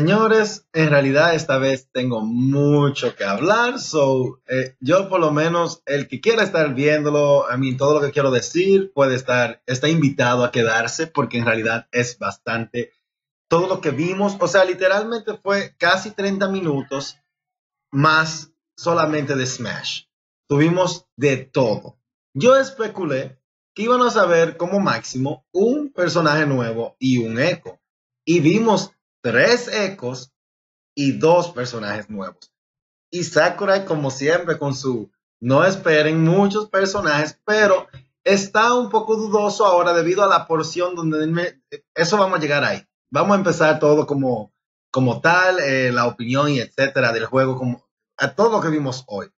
Señores, en realidad esta vez tengo mucho que hablar, so eh, yo por lo menos el que quiera estar viéndolo, a mí todo lo que quiero decir puede estar, está invitado a quedarse porque en realidad es bastante todo lo que vimos, o sea, literalmente fue casi 30 minutos más solamente de Smash. Tuvimos de todo. Yo especulé que íbamos a ver como máximo un personaje nuevo y un eco. Y vimos tres ecos y dos personajes nuevos. Y Sakurai, como siempre, con su no esperen muchos personajes, pero está un poco dudoso ahora debido a la porción donde eso vamos a llegar ahí. Vamos a empezar todo como, como tal, eh, la opinión y etcétera del juego, como a todo lo que vimos hoy.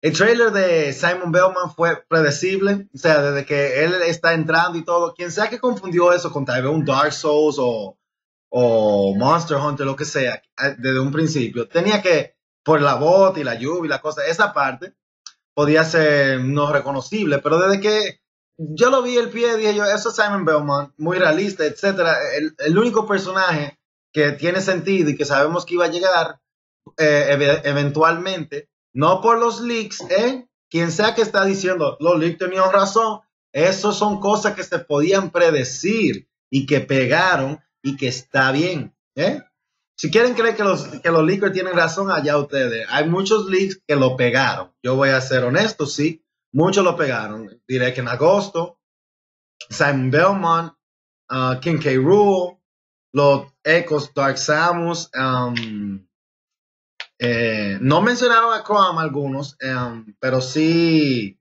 El trailer de Simon Bellman fue predecible, o sea, desde que él está entrando y todo, quien sea que confundió eso con tal vez un Dark Souls o o Monster Hunter, lo que sea, desde un principio, tenía que, por la voz y la lluvia y la cosa, esa parte podía ser no reconocible, pero desde que yo lo vi el pie, dije yo, eso es Simon Belmont, muy realista, etcétera. El, único personaje que tiene sentido y que sabemos que iba a llegar eh, eventualmente, no por los leaks, ¿eh? Quien sea que está diciendo, los leaks tenían razón, esos son cosas que se podían predecir y que pegaron y que está bien. ¿eh? Si quieren creer que los, que los tienen razón, allá ustedes. Hay muchos leaks que lo pegaron. Yo voy a ser honesto, sí. Muchos lo pegaron. Diré que en agosto, Simon Belmont, uh, King K. Rule, los Ecos Dark Samus, um, eh, no mencionaron a Chrome algunos, um, pero sí,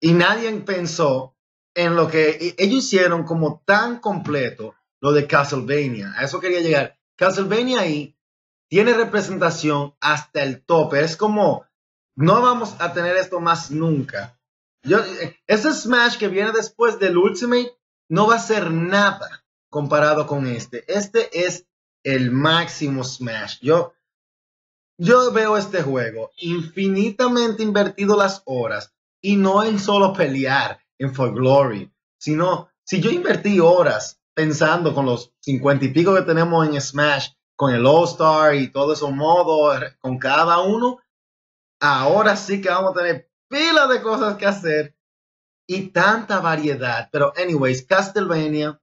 y nadie pensó en lo que ellos hicieron como tan completo lo de Castlevania. A eso quería llegar. Castlevania ahí tiene representación hasta el tope. Es como, no vamos a tener esto más nunca. Yo, ese Smash que viene después del Ultimate no va a ser nada comparado con este. Este es el máximo Smash. Yo, yo veo este juego infinitamente invertido las horas y no en solo pelear en For Glory, sino si yo invertí horas pensando con los cincuenta y pico que tenemos en Smash, con el All Star y todos esos modos, con cada uno, ahora sí que vamos a tener pila de cosas que hacer y tanta variedad. Pero, anyways, Castlevania,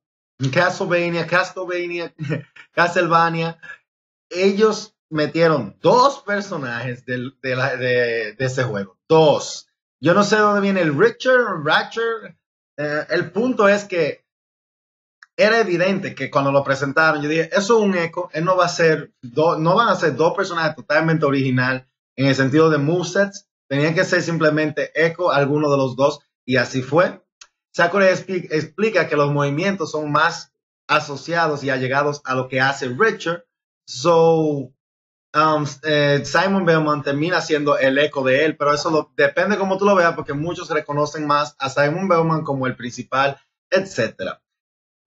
Castlevania, Castlevania, Castlevania, ellos metieron dos personajes de, de, ese juego. Dos. Yo no sé dónde viene el Richard, Ratcher. Eh, el punto es que era evidente que cuando lo presentaron, yo dije, eso es un eco, él no va a ser, no van a ser dos personajes totalmente original en el sentido de movesets, tenían que ser simplemente eco alguno de los dos, y así fue. Sakura explica que los movimientos son más asociados y allegados a lo que hace Richard, so um, eh, Simon Belmont termina siendo el eco de él, pero eso depende como tú lo veas, porque muchos reconocen más a Simon Belmont como el principal, etcétera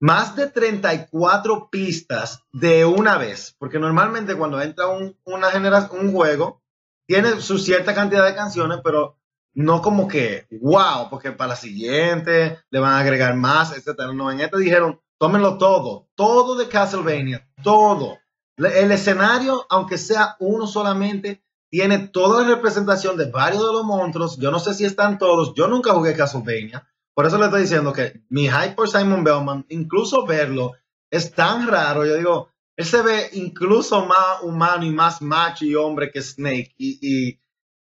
más de 34 pistas de una vez, porque normalmente cuando entra un, una un juego, tiene su cierta cantidad de canciones, pero no como que, wow, porque para la siguiente le van a agregar más, etcétera. No, en este dijeron, tómenlo todo, todo de Castlevania, todo. El escenario, aunque sea uno solamente, tiene toda la representación de varios de los monstruos. Yo no sé si están todos, yo nunca jugué Castlevania, por eso le estoy diciendo que mi hype por Simon Bellman, incluso verlo, es tan raro. Yo digo, él se ve incluso más humano y más macho y hombre que Snake. Y,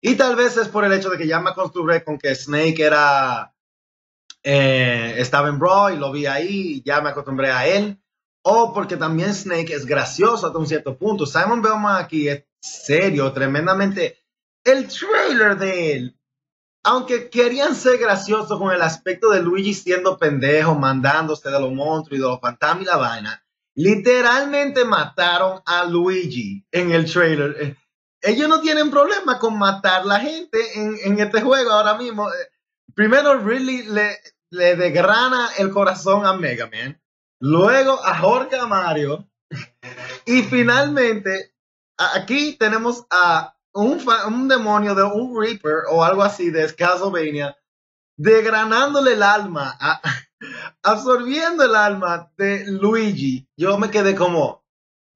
y, tal vez es por el hecho de que ya me acostumbré con que Snake era. Eh, estaba en Bro y lo vi ahí y ya me acostumbré a él. O porque también Snake es gracioso hasta un cierto punto. Simon Bellman aquí es serio, tremendamente. El trailer de él aunque querían ser graciosos con el aspecto de Luigi siendo pendejo, mandándose de los monstruos y de los fantasmas y la vaina, literalmente mataron a Luigi en el trailer. Eh, ellos no tienen problema con matar la gente en, este juego ahora mismo. Eh, primero, Really le, le desgrana el corazón a Mega Man, luego a Jorge Mario, y finalmente aquí tenemos a un, demonio de un Reaper o algo así de Castlevania, degranándole el alma, absorbiendo el alma de Luigi. Yo me quedé como,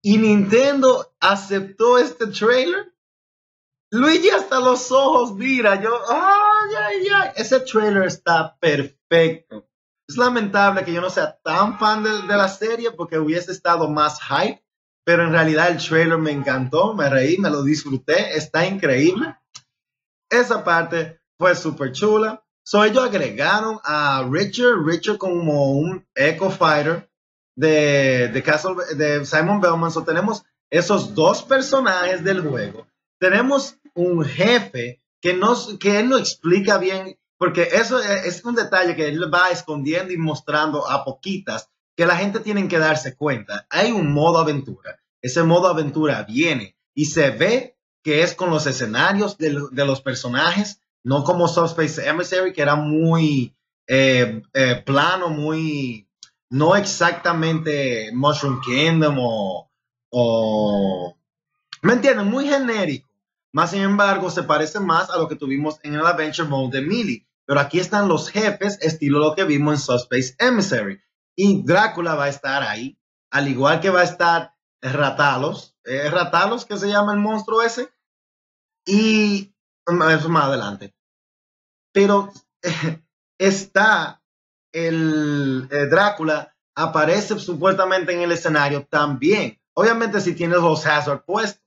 Y Nintendo aceptó este trailer. Luigi hasta los ojos, mira, yo, ay, ay, ay, ese trailer está perfecto. Es lamentable que yo no sea tan fan de, de la serie porque hubiese estado más hype, pero en realidad el trailer me encantó, me reí, me lo disfruté, está increíble. Esa parte fue súper chula. So ellos agregaron a Richard, Richard como un Echo Fighter de, de, Castle, de Simon Bellman. So tenemos esos dos personajes del juego. Tenemos un jefe que, nos, que él no explica bien, porque eso es un detalle que él va escondiendo y mostrando a poquitas, que la gente tiene que darse cuenta. Hay un modo aventura. Ese modo aventura viene y se ve que es con los escenarios de, los personajes no como Subspace Emissary, que era muy eh, eh, plano, muy, no exactamente Mushroom Kingdom o, o, ¿me entienden? Muy genérico. Más sin embargo, se parece más a lo que tuvimos en el Adventure Mode de Melee. Pero aquí están los jefes, estilo lo que vimos en Subspace Emissary. Y Drácula va a estar ahí, al igual que va a estar Ratalos. ¿Es Ratalos que se llama el monstruo ese? Y eso más adelante. Pero está el eh, Drácula, aparece supuestamente en el escenario también. Obviamente si tiene los hazard puestos.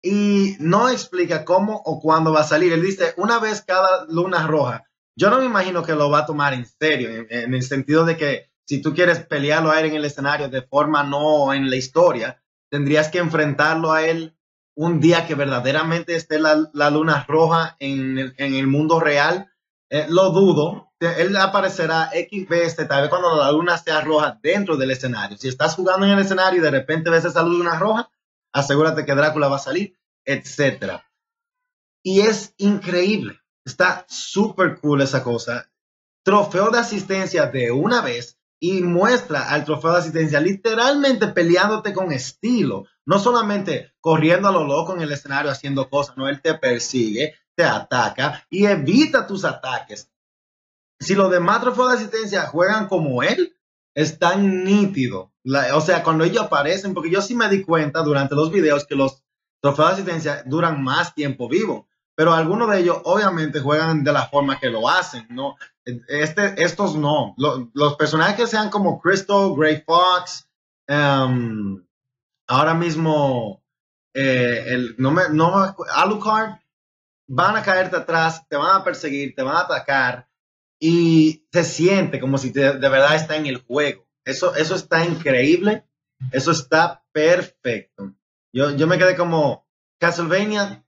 Y no explica cómo o cuándo va a salir. Él dice una vez cada luna roja. Yo no me imagino que lo va a tomar en serio, en, en el sentido de que si tú quieres pelearlo a él en el escenario de forma no en la historia, tendrías que enfrentarlo a él un día que verdaderamente esté la, luna roja en el, mundo real, eh, lo dudo. Él aparecerá X veces, tal vez cuando la luna sea roja dentro del escenario. Si estás jugando en el escenario y de repente ves esa luna roja, asegúrate que Drácula va a salir, etc. Y es increíble. Está súper cool esa cosa. Trofeo de asistencia de una vez y muestra al trofeo de asistencia literalmente peleándote con estilo no solamente corriendo a lo loco en el escenario haciendo cosas, no, él te persigue, te ataca y evita tus ataques. Si los demás trofeos de asistencia juegan como él, es tan nítido. o sea, cuando ellos aparecen, porque yo sí me di cuenta durante los videos que los trofeos de asistencia duran más tiempo vivo, pero algunos de ellos obviamente juegan de la forma que lo hacen, ¿no? Este, estos no. Los, personajes sean como Crystal, Grey Fox, um, ahora mismo eh, el, no me, no, Alucard van a caerte atrás, te van a perseguir, te van a atacar y se siente como si de verdad está en el juego. Eso, eso está increíble, eso está perfecto. Yo, yo me quedé como Castlevania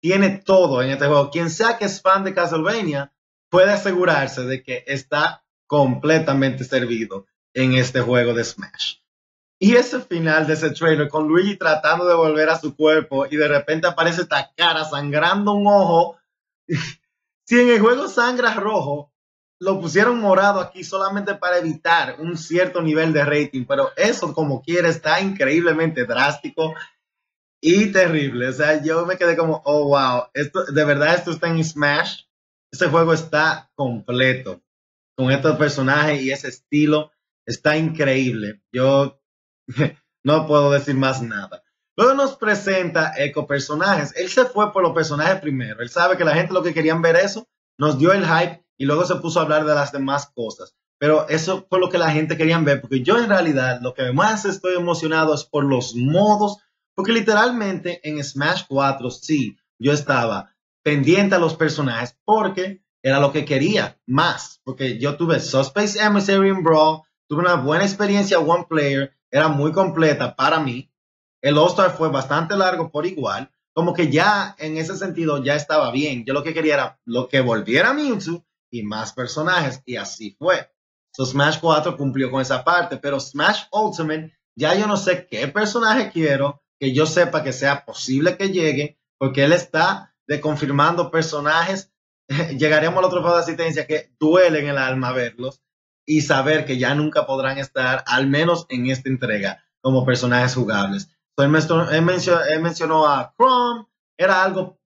tiene todo en este juego. Quien sea que es fan de Castlevania puede asegurarse de que está completamente servido en este juego de Smash. Y ese final de ese trailer con Luigi tratando de volver a su cuerpo y de repente aparece esta cara sangrando un ojo. si en el juego sangra rojo, lo pusieron morado aquí solamente para evitar un cierto nivel de rating, pero eso como quiera está increíblemente drástico y terrible. O sea, yo me quedé como, oh, wow, esto, de verdad esto está en Smash. Ese juego está completo con estos personajes y ese estilo. Está increíble. Yo no puedo decir más nada. Luego nos presenta eco personajes. Él se fue por los personajes primero. Él sabe que la gente lo que querían ver eso, nos dio el hype y luego se puso a hablar de las demás cosas. Pero eso fue lo que la gente quería ver, porque yo en realidad lo que más estoy emocionado es por los modos, porque literalmente en Smash 4 sí, yo estaba pendiente a los personajes porque era lo que quería más, porque yo tuve Subspace Emissary en Brawl, tuve una buena experiencia one player era muy completa para mí. El All-Star fue bastante largo por igual. Como que ya en ese sentido ya estaba bien. Yo lo que quería era lo que volviera Mewtwo y más personajes. Y así fue. So Smash 4 cumplió con esa parte. Pero Smash Ultimate, ya yo no sé qué personaje quiero que yo sepa que sea posible que llegue. Porque él está de confirmando personajes. Llegaremos al otro de asistencia que duelen el alma verlos y saber que ya nunca podrán estar, al menos en esta entrega, como personajes jugables. So, él, mencionó, a Chrome, era algo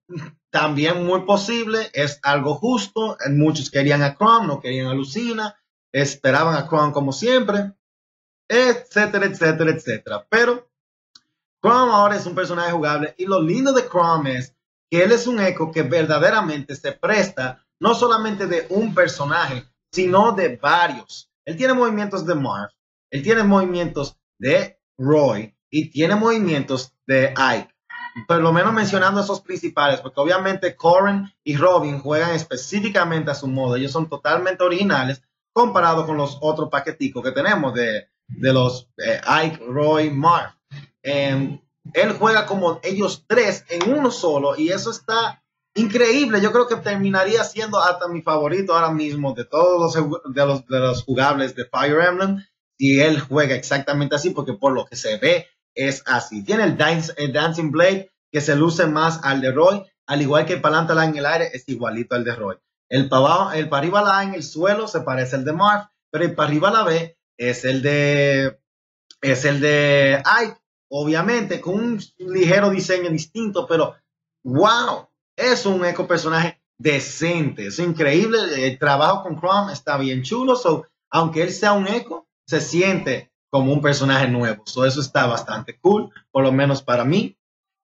también muy posible, es algo justo. Muchos querían a Chrome, no querían a Lucina, esperaban a Chrome como siempre, etcétera, etcétera, etcétera. Pero Chrome ahora es un personaje jugable y lo lindo de Chrome es que él es un eco que verdaderamente se presta no solamente de un personaje, sino de varios. Él tiene movimientos de Marv, él tiene movimientos de Roy y tiene movimientos de Ike. Por lo menos mencionando esos principales, porque obviamente Corin y Robin juegan específicamente a su modo. Ellos son totalmente originales comparado con los otros paqueticos que tenemos de, los eh, Ike, Roy, Marv. Em, él juega como ellos tres en uno solo y eso está increíble. Yo creo que terminaría siendo hasta mi favorito ahora mismo de todos los, de los, jugables de Fire Emblem si él juega exactamente así, porque por lo que se ve es así. Tiene el, Dancing Blade que se luce más al de Roy, al igual que el Palantala en el aire es igualito al de Roy. El para, el en el suelo se parece al de Marv, pero el para B es el de es el de Ike obviamente con un ligero diseño distinto, pero wow, es un eco personaje decente, es increíble, el trabajo con Chrome está bien chulo, so, aunque él sea un eco, se siente como un personaje nuevo, so, eso está bastante cool, por lo menos para mí.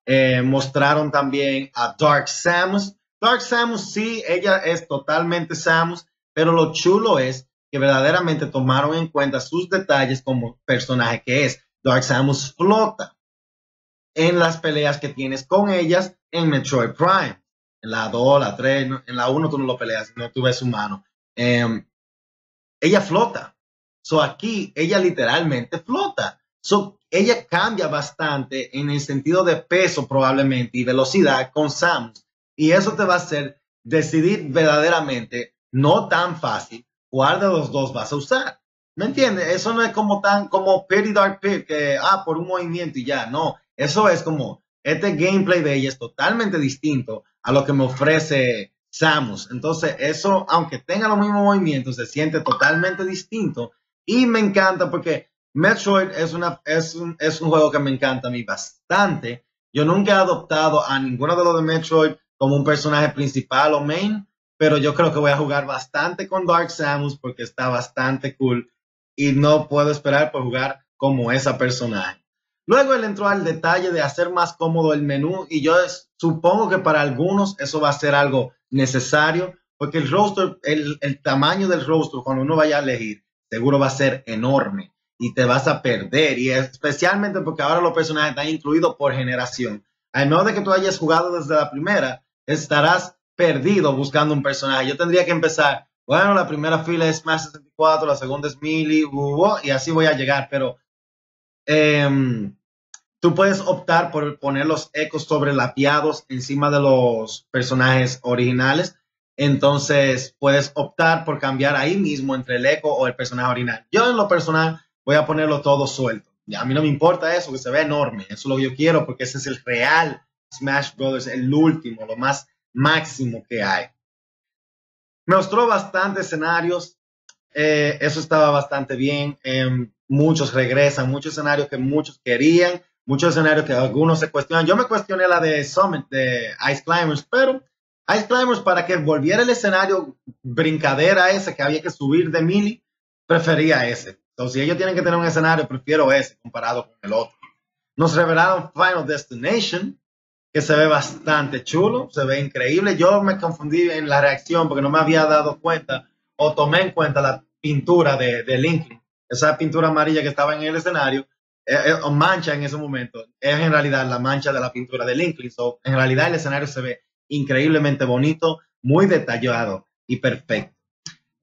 Eh, mostraron también a Dark Samus. Dark Samus, sí, ella es totalmente Samus, pero lo chulo es que verdaderamente tomaron en cuenta sus detalles como personaje que es. Dark Samus flota en las peleas que tienes con ellas en Metroid Prime. En la 2, la 3, en la 1 tú no lo peleas, no tú ves su mano. Em, ella flota. So aquí ella literalmente flota. So ella cambia bastante en el sentido de peso probablemente y velocidad con Samus. Y eso te va a hacer decidir verdaderamente, no tan fácil, cuál de los dos vas a usar. ¿Me entiendes? Eso no es como tan como Petty Dark Pit, que, ah, por un movimiento y ya, no. Eso es como, este gameplay de ella es totalmente distinto a lo que me ofrece Samus. Entonces, eso, aunque tenga los mismos movimientos, se siente totalmente distinto. Y me encanta porque Metroid es, una, es, un, es un juego que me encanta a mí bastante. Yo nunca he adoptado a ninguno de los de Metroid como un personaje principal o main, pero yo creo que voy a jugar bastante con Dark Samus porque está bastante cool y no puedo esperar por jugar como esa personaje. Luego él entró al detalle de hacer más cómodo el menú y yo supongo que para algunos eso va a ser algo necesario porque el roster, el, tamaño del roster cuando uno vaya a elegir seguro va a ser enorme y te vas a perder y especialmente porque ahora los personajes están incluidos por generación. Al menos de que tú hayas jugado desde la primera, estarás perdido buscando un personaje. Yo tendría que empezar bueno, la primera fila es más 64, la segunda es Mili, y así voy a llegar, pero em, tú puedes optar por poner los ecos sobrelapiados encima de los personajes originales. Entonces puedes optar por cambiar ahí mismo entre el eco o el personaje original. Yo en lo personal voy a ponerlo todo suelto. a mí no me importa eso, que se ve enorme. Eso es lo que yo quiero porque ese es el real Smash Brothers, el último, lo más máximo que hay. Me mostró bastantes escenarios, eh, eso estaba bastante bien. Em, muchos regresan, muchos escenarios que muchos querían, muchos escenarios que algunos se cuestionan. Yo me cuestioné la de Summit, de Ice Climbers, pero Ice Climbers para que volviera el escenario brincadera ese que había que subir de mili, prefería ese. Entonces, si ellos tienen que tener un escenario, prefiero ese comparado con el otro. Nos revelaron Final Destination, que se ve bastante chulo, se ve increíble. Yo me confundí en la reacción porque no me había dado cuenta o tomé en cuenta la pintura de, de Lincoln. Esa pintura amarilla que estaba en el escenario, eh, eh, mancha en ese momento, es en realidad la mancha de la pintura de Lincoln. en realidad el escenario se ve increíblemente bonito, muy detallado y perfecto.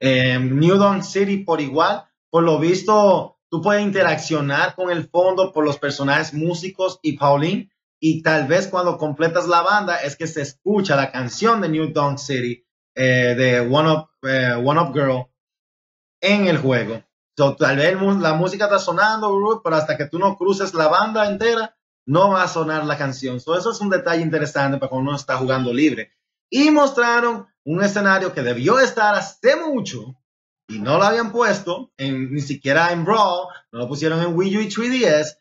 New Dawn City por igual, por lo visto, tú puedes interaccionar con el fondo por los personajes músicos y Pauline y tal vez cuando completas la banda es que se escucha la canción de New Dawn City eh, de One Up, eh, One Up Girl en el juego. tal vez la música está sonando, pero hasta que tú no cruces la banda entera, no va a sonar la canción. eso es un detalle interesante para cuando uno está jugando libre. Y mostraron un escenario que debió estar hace mucho y no lo habían puesto, en, ni siquiera en Brawl, no lo pusieron en Wii U y 3DS.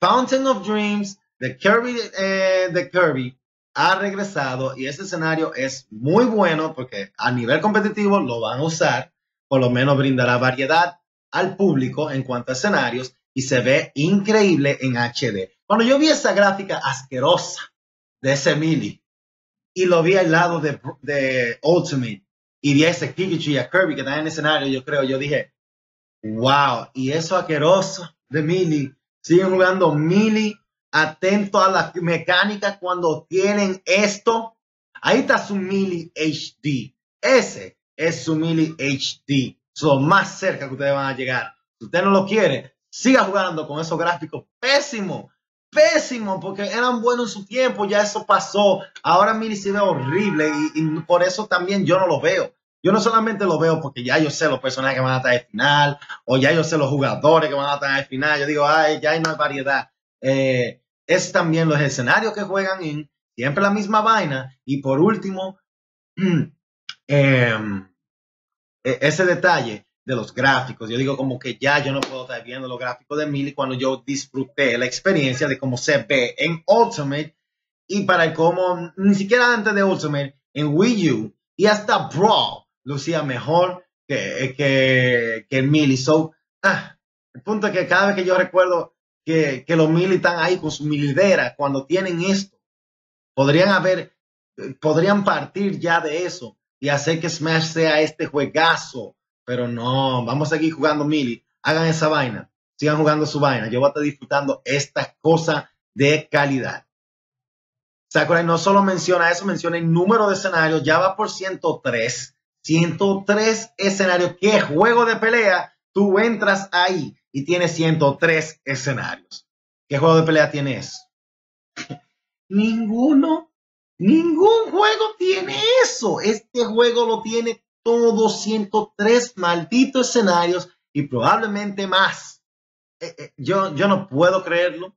Fountain of Dreams de Kirby, eh, de Kirby ha regresado y ese escenario es muy bueno porque a nivel competitivo lo van a usar, por lo menos brindará variedad al público en cuanto a escenarios y se ve increíble en HD. Cuando yo vi esa gráfica asquerosa de ese Mili y lo vi al lado de, de Ultimate y vi a ese Pikachu y a Kirby que están en el escenario, yo creo, yo dije, wow, y eso asqueroso de Mili, siguen jugando Mili, atento a la mecánica cuando tienen esto. Ahí está su Mili HD. Ese es su Mili HD. Lo más cerca que ustedes van a llegar. Si usted no lo quiere, siga jugando con esos gráficos pésimos. Pésimo, porque eran buenos en su tiempo, ya eso pasó. Ahora Mili se ve horrible y, por eso también yo no lo veo. Yo no solamente lo veo porque ya yo sé los personajes que van a estar al final, o ya yo sé los jugadores que van a estar al final. Yo digo, ay, ya hay más variedad. Eh, es también los escenarios que juegan en siempre la misma vaina. Y por último, eh, ese detalle de los gráficos. Yo digo como que ya yo no puedo estar viendo los gráficos de Mili cuando yo disfruté la experiencia de cómo se ve en Ultimate y para cómo, ni siquiera antes de Ultimate, en Wii U y hasta Brawl lucía mejor que, que, que Mili. So, ah, el punto es que cada vez que yo recuerdo que, que los Mili están ahí con su milidera, cuando tienen esto, podrían haber, podrían partir ya de eso y hacer que Smash sea este juegazo pero no, vamos a seguir jugando Mili. Hagan esa vaina. Sigan jugando su vaina. Yo voy a estar disfrutando esta cosa de calidad. Sakurai no solo menciona eso, menciona el número de escenarios. Ya va por 103. 103 escenarios. ¿Qué juego de pelea? Tú entras ahí y tienes 103 escenarios. ¿Qué juego de pelea tienes? Ninguno. Ningún juego tiene eso. Este juego lo tiene todos 103 malditos escenarios y probablemente más. Eh, eh, yo, yo no puedo creerlo.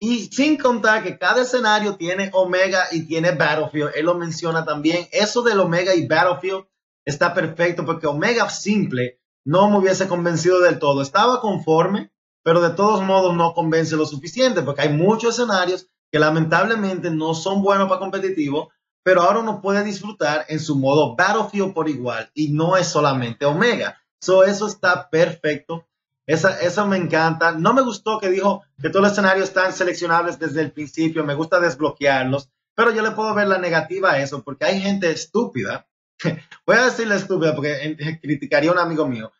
Y sin contar que cada escenario tiene Omega y tiene Battlefield. Él lo menciona también. Eso del Omega y Battlefield está perfecto porque Omega simple no me hubiese convencido del todo. Estaba conforme, pero de todos modos no convence lo suficiente porque hay muchos escenarios que lamentablemente no son buenos para competitivo pero ahora uno puede disfrutar en su modo Battlefield por igual y no es solamente Omega. So, eso está perfecto. Esa, eso me encanta. No me gustó que dijo que todos los escenarios están seleccionables desde el principio. Me gusta desbloquearlos. Pero yo le puedo ver la negativa a eso porque hay gente estúpida. Voy a decirle estúpida porque criticaría a un amigo mío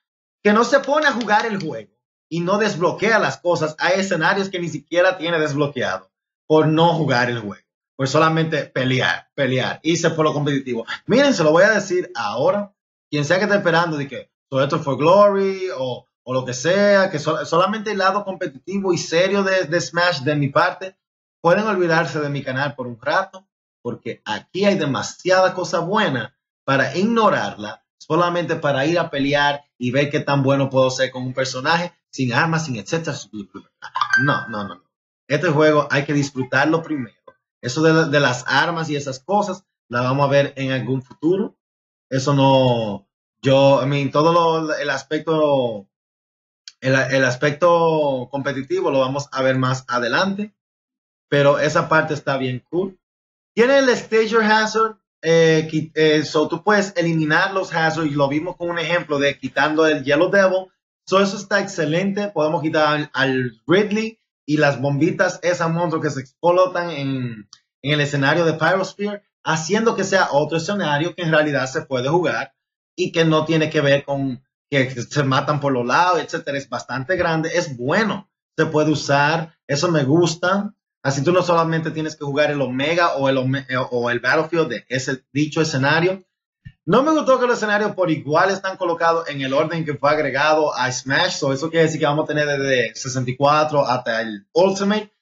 que no se pone a jugar el juego y no desbloquea las cosas. Hay escenarios que ni siquiera tiene desbloqueado por no jugar el juego pues solamente pelear, pelear, irse por lo competitivo. Miren, se lo voy a decir ahora, quien sea que esté esperando de que todo esto fue Glory o, o lo que sea, que solamente el lado competitivo y serio de, de Smash de mi parte, pueden olvidarse de mi canal por un rato, porque aquí hay demasiada cosa buena para ignorarla, solamente para ir a pelear y ver qué tan bueno puedo ser con un personaje sin armas, sin etcétera. No, no, no. Este juego hay que disfrutarlo primero eso de, las armas y esas cosas, la vamos a ver en algún futuro. Eso no, yo, I mean, todo el aspecto, el, aspecto competitivo lo vamos a ver más adelante, pero esa parte está bien cool. Tiene el Stager Hazard, eh, eh tú puedes eliminar los hazards y lo vimos con un ejemplo de quitando el Yellow Devil. So eso está excelente. Podemos quitar al, al Ridley y las bombitas, esas monstruos que se explotan en, en el escenario de Pyrosphere, haciendo que sea otro escenario que en realidad se puede jugar y que no tiene que ver con que se matan por los lados, etcétera. Es bastante grande, es bueno, se puede usar, eso me gusta. Así tú no solamente tienes que jugar el Omega o el, o el Battlefield de ese dicho escenario, no me gustó que los escenarios por igual están colocados en el orden que fue agregado a Smash. So eso quiere decir que vamos a tener desde 64 hasta el Ultimate.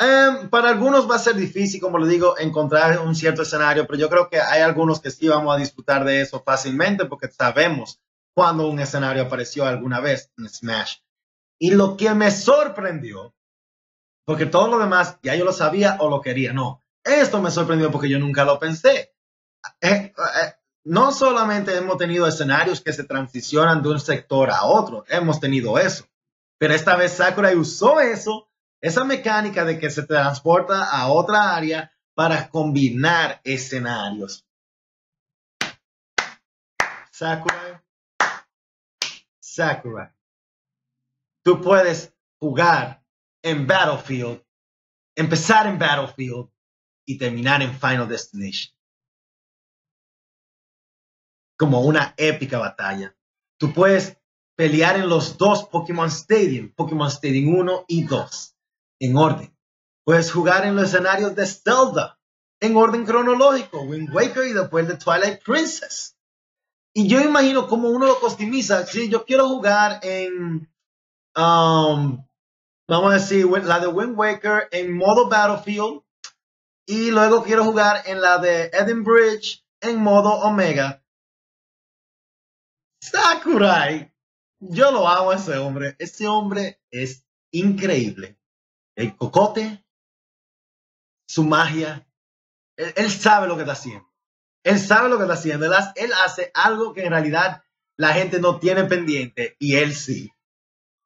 Um, para algunos va a ser difícil, como le digo, encontrar un cierto escenario, pero yo creo que hay algunos que sí vamos a disfrutar de eso fácilmente porque sabemos cuando un escenario apareció alguna vez en Smash. Y lo que me sorprendió, porque todo lo demás ya yo lo sabía o lo quería, no. Esto me sorprendió porque yo nunca lo pensé. Eh, eh, no solamente hemos tenido escenarios que se transicionan de un sector a otro, hemos tenido eso, pero esta vez Sakurai usó eso, esa mecánica de que se transporta a otra área para combinar escenarios. Sakurai, Sakurai, tú puedes jugar en Battlefield empezar en Battlefield y terminar en Final Destination. Como una épica batalla. Tú puedes pelear en los dos Pokémon Stadium, Pokémon Stadium 1 y 2, en orden. Puedes jugar en los escenarios de Zelda, en orden cronológico, Wind Waker y después de Twilight Princess. Y yo imagino cómo uno lo customiza. Si yo quiero jugar en, um, vamos a decir, la de Wind Waker en modo Battlefield y luego quiero jugar en la de Eden Bridge en modo Omega. Sakurai, yo lo amo a ese hombre. Ese hombre es increíble. El cocote, su magia, él, sabe lo que está haciendo. Él sabe lo que está haciendo. Él, hace algo que en realidad la gente no tiene pendiente y él sí.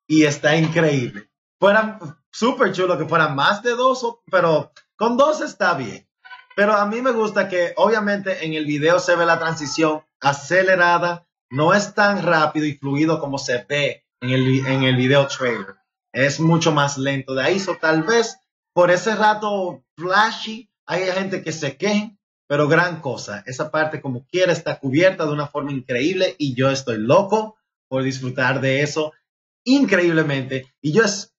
Y está increíble. Fuera súper chulo que fueran más de dos, pero con dos está bien. Pero a mí me gusta que obviamente en el video se ve la transición acelerada. No es tan rápido y fluido como se ve en el, en el video trailer. Es mucho más lento. De ahí, so, tal vez por ese rato flashy hay gente que se queje, pero gran cosa. Esa parte como quiera está cubierta de una forma increíble y yo estoy loco por disfrutar de eso increíblemente. Y yo espero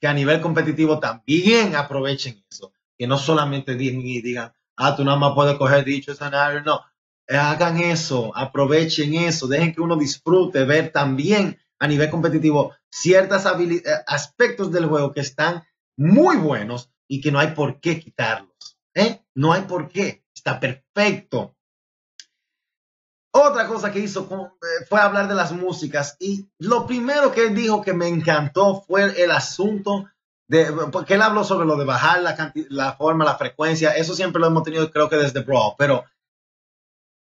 que a nivel competitivo también aprovechen eso. Que no solamente digan y digan, ah, tú nada más puedes coger dicho escenario. No, hagan eso, aprovechen eso, dejen que uno disfrute, ver también a nivel competitivo ciertos eh, aspectos del juego que están muy buenos y que no hay por qué quitarlos. ¿eh? No hay por qué. Está perfecto. Otra cosa que hizo eh, fue hablar de las músicas y lo primero que él dijo que me encantó fue el asunto de, porque él habló sobre lo de bajar la, la forma, la frecuencia, eso siempre lo hemos tenido creo que desde Brawl, pero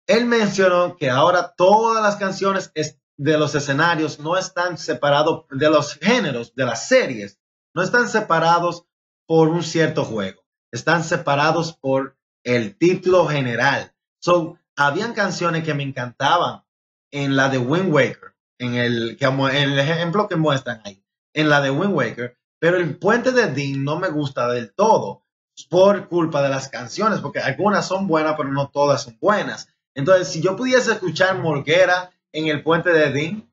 él mencionó que ahora todas las canciones de los escenarios no están separados de los géneros, de las series, no están separados por un cierto juego. Están separados por el título general. So, habían canciones que me encantaban en la de Wind Waker, en el, en el ejemplo que muestran ahí, en la de Wind Waker, pero el puente de Dean no me gusta del todo por culpa de las canciones, porque algunas son buenas, pero no todas son buenas. Entonces, si yo pudiese escuchar Morguera en el puente de Dean,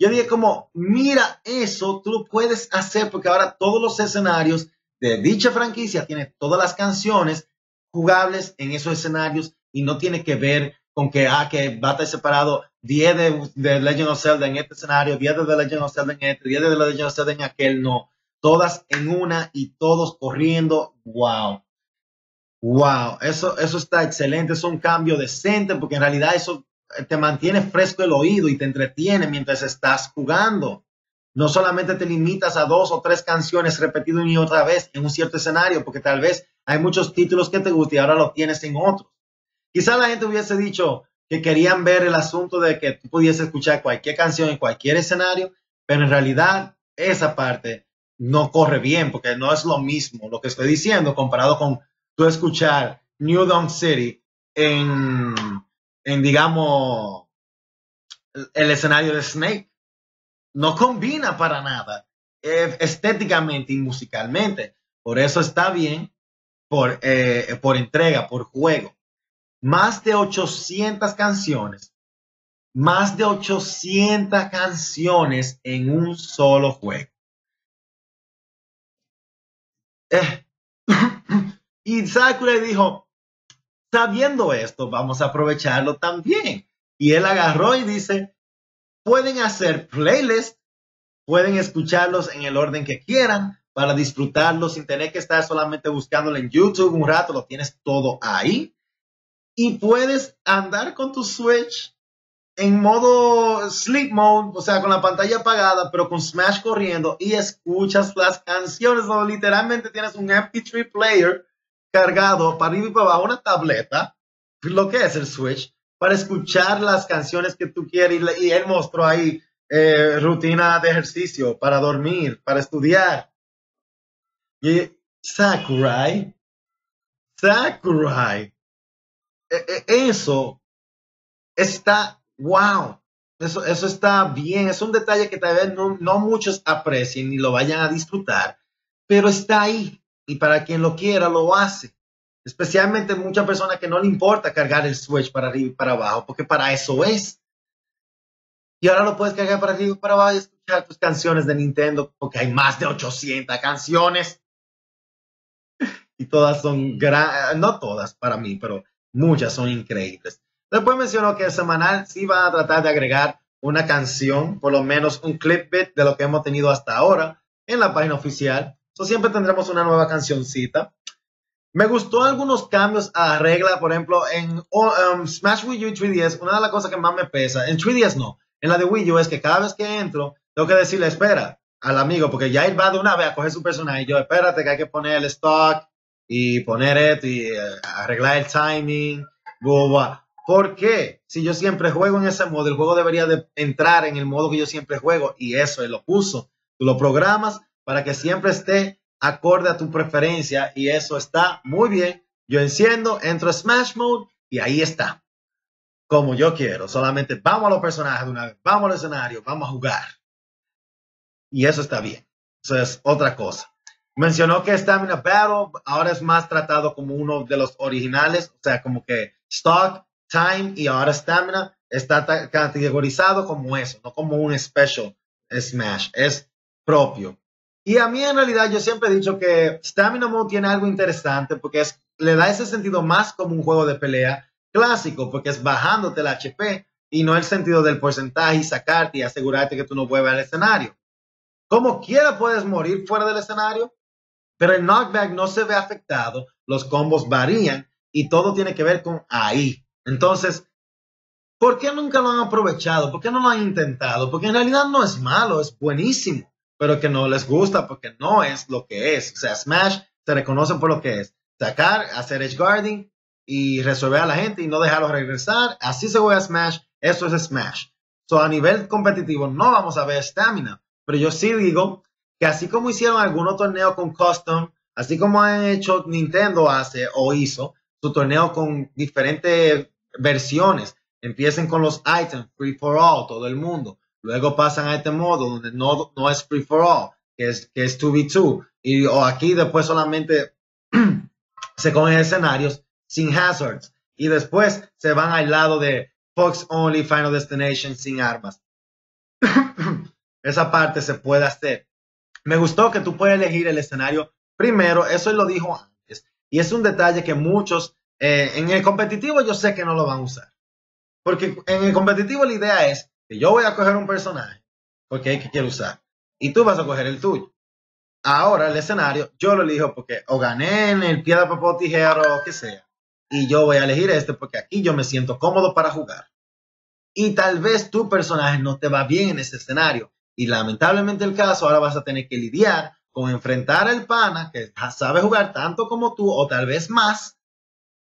yo dije como, mira, eso tú lo puedes hacer porque ahora todos los escenarios de dicha franquicia tienen todas las canciones jugables en esos escenarios y no tiene que ver con que, ah, que va a estar separado 10 de, de, Legend of Zelda en este escenario, 10 de Legend of Zelda en este, 10 de Legend of Zelda en aquel, no. Todas en una y todos corriendo. Wow. Wow. Eso, eso está excelente. Es un cambio decente porque en realidad eso te mantiene fresco el oído y te entretiene mientras estás jugando. No solamente te limitas a dos o tres canciones repetidas una y otra vez en un cierto escenario, porque tal vez hay muchos títulos que te gustan y ahora los tienes en otros. Quizá la gente hubiese dicho que querían ver el asunto de que tú pudiese escuchar cualquier canción en cualquier escenario, pero en realidad esa parte no corre bien, porque no es lo mismo lo que estoy diciendo comparado con tú escuchar New Dawn City en en, digamos, el escenario de Snake. No combina para nada eh, estéticamente y musicalmente. Por eso está bien por, eh, por entrega, por juego. Más de 800 canciones. Más de 800 canciones en un solo juego. Eh. y Sakura dijo, sabiendo esto, vamos a aprovecharlo también. Y él agarró y dice, pueden hacer playlists, pueden escucharlos en el orden que quieran para disfrutarlos sin tener que estar solamente buscándolo en YouTube un rato, lo tienes todo ahí. Y puedes andar con tu Switch en modo sleep mode, o sea, con la pantalla apagada, pero con Smash corriendo y escuchas las canciones, o literalmente tienes un MP3 player cargado para ir para abajo una tableta, lo que es el Switch, para escuchar las canciones que tú quieres. Y, él mostró ahí eh, rutina de ejercicio para dormir, para estudiar. Y Sakurai, Sakurai, eso está, wow, eso, eso está bien, es un detalle que tal vez no, no muchos aprecien ni lo vayan a disfrutar, pero está ahí y para quien lo quiera lo hace. Especialmente muchas personas que no le importa cargar el Switch para arriba y para abajo, porque para eso es. Y ahora lo puedes cargar para arriba y para abajo y escuchar tus canciones de Nintendo, porque hay más de 800 canciones. Y todas son, no todas para mí, pero muchas son increíbles. Después mencionó que el semanal sí va a tratar de agregar una canción, por lo menos un clip bit de lo que hemos tenido hasta ahora en la página oficial. So, siempre tendremos una nueva cancioncita. Me gustó algunos cambios a la regla, por ejemplo, en um, Smash Wii U y 3DS, una de las cosas que más me pesa, en 3DS no, en la de Wii U es que cada vez que entro, tengo que decirle, espera, al amigo, porque ya él va de una vez a coger su personaje y yo, espérate que hay que poner el stock y poner esto y eh, arreglar el timing, ¿Por qué? Si yo siempre juego en ese modo, el juego debería de entrar en el modo que yo siempre juego y eso él lo puso. Tú lo programas para que siempre esté acorde a tu preferencia y eso está muy bien. Yo enciendo, entro a Smash Mode y ahí está. Como yo quiero. Solamente vamos a los personajes de una vez, vamos al escenario, vamos a jugar. Y eso está bien. Eso es otra cosa. Mencionó que Stamina Battle ahora es más tratado como uno de los originales, o sea, como que Stock, Time y ahora Stamina está categorizado como eso, no como un special Smash, es propio. Y a mí en realidad yo siempre he dicho que Stamina Mode tiene algo interesante porque es, le da ese sentido más como un juego de pelea clásico, porque es bajándote el HP y no el sentido del porcentaje y sacarte y asegurarte que tú no vuelvas al escenario. Como quiera puedes morir fuera del escenario, pero el knockback no se ve afectado, los combos varían y todo tiene que ver con ahí. Entonces, ¿por qué nunca lo han aprovechado? ¿Por qué no lo han intentado? Porque en realidad no es malo, es buenísimo pero que no les gusta porque no es lo que es. O sea, Smash se reconoce por lo que es. Sacar, hacer edge guarding y resolver a la gente y no dejarlos regresar. Así se juega Smash. Eso es Smash. So, a nivel competitivo no vamos a ver stamina. Pero yo sí digo que así como hicieron algunos torneos con custom, así como han hecho Nintendo hace o hizo su torneo con diferentes versiones. Empiecen con los items, free for all, todo el mundo. Luego pasan a este modo donde no, no es free for all, que es, que es 2v2. Y o aquí después solamente se cogen escenarios sin hazards. Y después se van al lado de Fox Only Final Destination sin armas. Esa parte se puede hacer. Me gustó que tú puedes elegir el escenario primero, eso lo dijo antes. Y es un detalle que muchos, eh, en el competitivo yo sé que no lo van a usar. Porque en el competitivo la idea es yo voy a coger un personaje porque es que quiero usar y tú vas a coger el tuyo. Ahora el escenario yo lo elijo porque o gané en el piedra, papel, tijera o que sea y yo voy a elegir este porque aquí yo me siento cómodo para jugar. Y tal vez tu personaje no te va bien en ese escenario y lamentablemente el caso ahora vas a tener que lidiar con enfrentar al pana que sabe jugar tanto como tú o tal vez más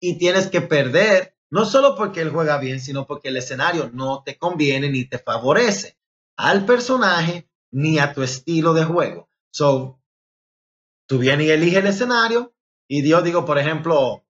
y tienes que perder no solo porque él juega bien, sino porque el escenario no te conviene ni te favorece al personaje ni a tu estilo de juego. So, tú vienes y eliges el escenario y yo digo, por ejemplo,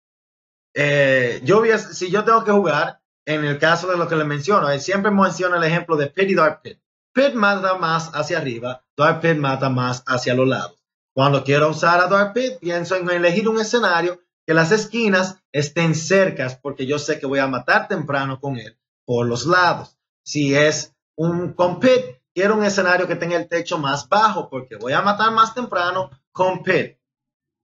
eh, yo si yo tengo que jugar, en el caso de lo que le menciono, siempre menciona el ejemplo de Pit y Dark Pit. Pit mata más hacia arriba, Dark Pit mata más hacia los lados. Cuando quiero usar a Dark Pit, pienso en elegir un escenario que las esquinas estén cercas porque yo sé que voy a matar temprano con él por los lados. Si es un compit, quiero un escenario que tenga el techo más bajo porque voy a matar más temprano con pit.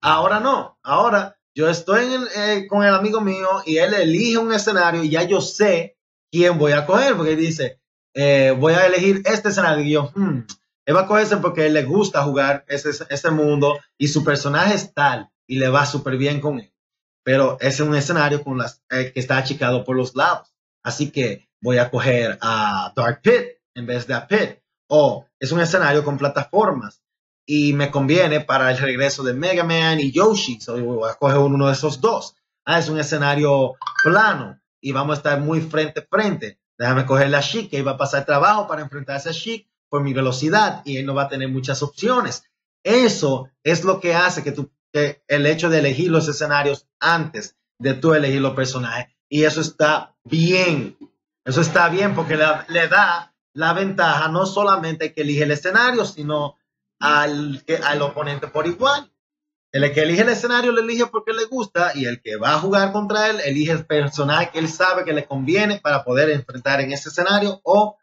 Ahora no, ahora yo estoy eh, con el amigo mío y él elige un escenario y ya yo sé quién voy a coger porque dice, eh, voy a elegir este escenario y yo, hmm, él va a cogerse porque le gusta jugar ese, ese mundo y su personaje es tal y le va súper bien con él. Pero es un escenario con las, eh, que está achicado por los lados. Así que voy a coger a Dark Pit en vez de a Pit. O es un escenario con plataformas y me conviene para el regreso de Mega Man y Yoshi. So voy a coger uno de esos dos. Ah, es un escenario plano y vamos a estar muy frente a frente. Déjame coger la Chic que va a pasar trabajo para enfrentarse a Chic por mi velocidad y él no va a tener muchas opciones. Eso es lo que hace que tú que el hecho de elegir los escenarios antes de tú elegir los personajes. Y eso está bien. Eso está bien porque le, da la ventaja no solamente que elige el escenario, sino al, al oponente por igual. El que elige el escenario lo elige porque le gusta y el que va a jugar contra él elige el personaje que él sabe que le conviene para poder enfrentar en ese escenario o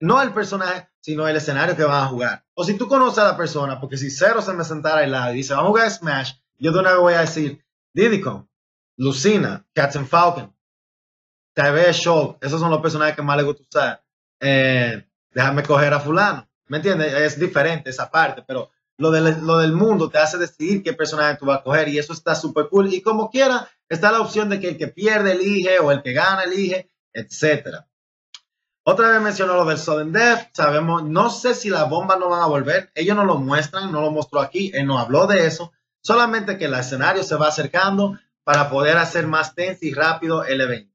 no el personaje, sino el escenario que va a jugar. O si tú conoces a la persona, porque si Cero se me sentara al lado y dice, vamos a jugar Smash, yo de una vez voy a decir, Diddy Lucina, Cats and Falcon, TV Show, esos son los personajes que más le gusta usar. Eh, déjame coger a fulano. ¿Me entiendes? Es diferente esa parte, pero lo del, lo del mundo te hace decidir qué personaje tú vas a coger y eso está súper cool. Y como quiera, está la opción de que el que pierde elige o el que gana elige, etcétera. Otra vez mencionó lo del Sudden Death. Sabemos, no sé si las bombas no van a volver. Ellos no lo muestran, no lo mostró aquí. Él no habló de eso. Solamente que el escenario se va acercando para poder hacer más tenso y rápido el evento.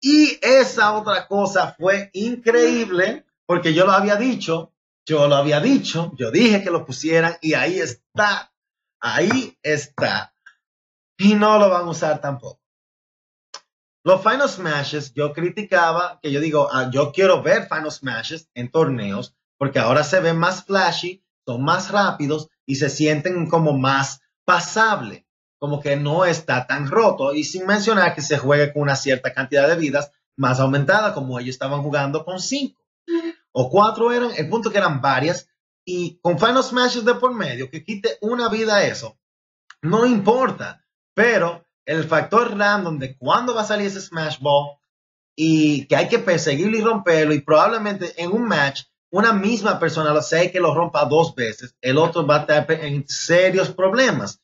Y esa otra cosa fue increíble porque yo lo había dicho, yo lo había dicho, yo dije que lo pusieran y ahí está, ahí está. Y no lo van a usar tampoco. Los Final Smashes, yo criticaba, que yo digo, ah, yo quiero ver Final Smashes en torneos, porque ahora se ven más flashy, son más rápidos y se sienten como más pasable, como que no está tan roto, y sin mencionar que se juegue con una cierta cantidad de vidas más aumentada, como ellos estaban jugando con cinco o cuatro eran, el punto que eran varias, y con Final Smashes de por medio, que quite una vida a eso, no importa, pero el factor random de cuándo va a salir ese Smash Ball y que hay que perseguirlo y romperlo y probablemente en un match una misma persona lo sé que lo rompa dos veces, el otro va a estar en serios problemas.